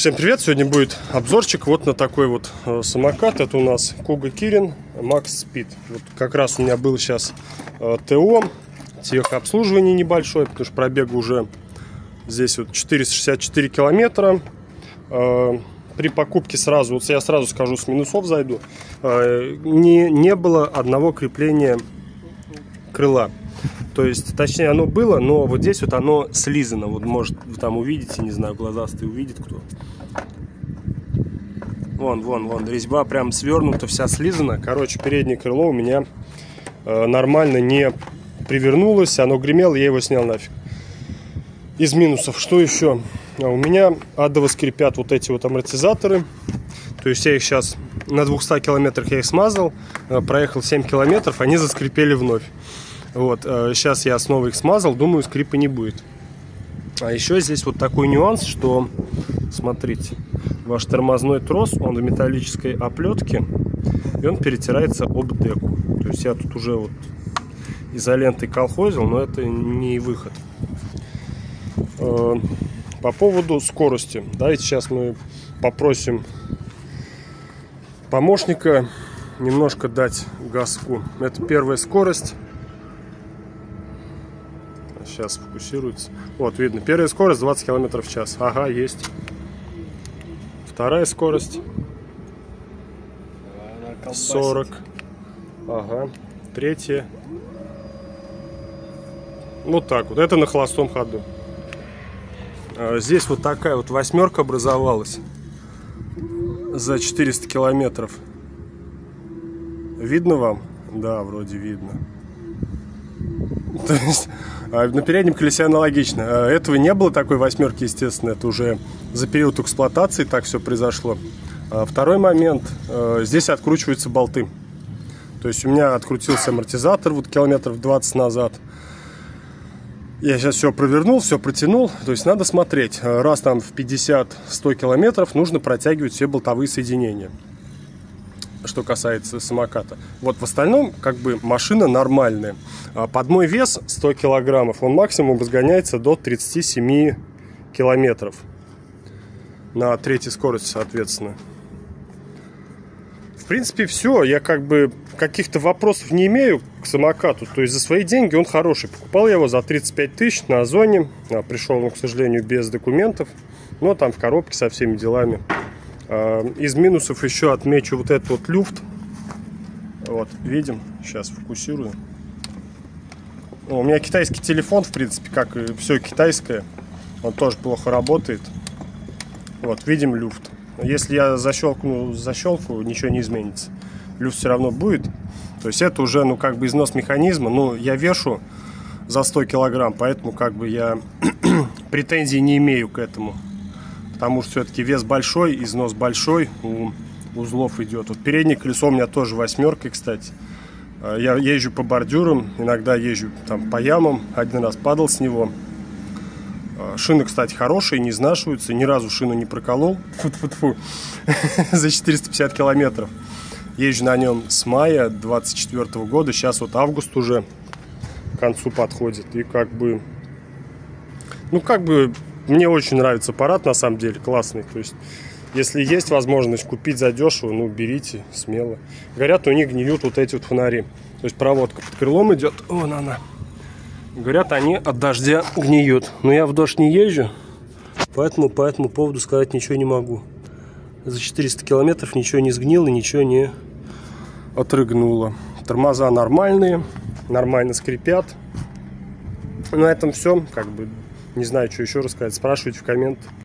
Всем привет! Сегодня будет обзорчик вот на такой вот э, самокат. Это у нас Kuga Kirin Max Speed. Вот как раз у меня был сейчас э, ТО, техобслуживание небольшое, потому что пробега уже здесь вот 464 километра. Э, при покупке сразу, вот я сразу скажу, с минусов зайду, не, не было одного крепления крыла. То есть, точнее, оно было, но вот здесь вот оно слизано. Вот, может, вы там увидите, не знаю, глазастый увидит кто. Вон, вон, вон, резьба прям свернута, вся слизана. Короче, переднее крыло у меня э, нормально не привернулось. Оно гремело, я его снял нафиг. Из минусов, что еще? А у меня адово скрипят вот эти вот амортизаторы. То есть я их сейчас на 200 километрах я их смазал, э, проехал 7 километров, они заскрипели вновь. Вот, сейчас э, я снова их смазал, думаю, скрипа не будет. А еще здесь вот такой нюанс, что, смотрите, ваш тормозной трос, он в металлической оплетке, и он перетирается об деку. То есть я тут уже вот изолентой колхозил, но это не выход. Э, по поводу скорости. Давайте сейчас мы попросим помощника немножко дать газку. Это первая скорость. Сейчас фокусируется. Вот, видно. Первая скорость 20 км в час. Ага, есть. Вторая скорость 40. Ага. Третья. Вот так вот. Это на холостом ходу. А, здесь вот такая вот восьмерка образовалась за 400 километров. Видно вам? Да, вроде видно. То есть а, на переднем колесе аналогично. А, этого не было такой восьмерки, естественно. Это уже за период эксплуатации так все произошло. А, второй момент. Здесь откручиваются болты. То есть у меня открутился амортизатор вот километров 20 назад. Я сейчас все провернул, все протянул. То есть надо смотреть. Раз там в 50-100 километров нужно протягивать все болтовые соединения что касается самоката. Вот в остальном, как бы, машина нормальная. А под мой вес 100 килограммов, он максимум разгоняется до 37 километров. На третьей скорости, соответственно. В принципе, все. Я как бы каких-то вопросов не имею к самокату. То есть за свои деньги он хороший. Покупал я его за 35 тысяч на Озоне. А, пришел он, к сожалению, без документов. Но там в коробке со всеми делами. А, из минусов еще отмечу вот этот вот люфт. Вот, видим. Сейчас фокусирую. У меня китайский телефон, в принципе, как и все китайское. Он тоже плохо работает. Вот, видим люфт. Если я защелкну защелку, ничего не изменится. Люфт все равно будет. То есть это уже, ну, как бы износ механизма. Ну, я вешу за 100 килограмм, поэтому как бы я претензий не имею к этому потому что все-таки вес большой, износ большой у узлов идет. Вот переднее колесо у меня тоже восьмерка, кстати. А, я езжу по бордюрам, иногда езжу там по ямам, один раз падал с него. А, шины, кстати, хорошие, не изнашиваются, ни разу шину не проколол. Фу-фу-фу. За 450 километров. Езжу на нем с мая 24 года, сейчас вот август уже к концу подходит. И как бы, ну как бы мне очень нравится аппарат, на самом деле, классный. То есть, если есть возможность купить задешево, ну, берите смело. Говорят, у них гниют вот эти вот фонари. То есть, проводка под крылом идет. Вон она. Говорят, они от дождя гниют. Но я в дождь не езжу, поэтому по этому поводу сказать ничего не могу. За 400 километров ничего не сгнило, ничего не отрыгнуло. Тормоза нормальные, нормально скрипят. На этом все. Как бы не знаю, что еще рассказать. Спрашивайте в коммент.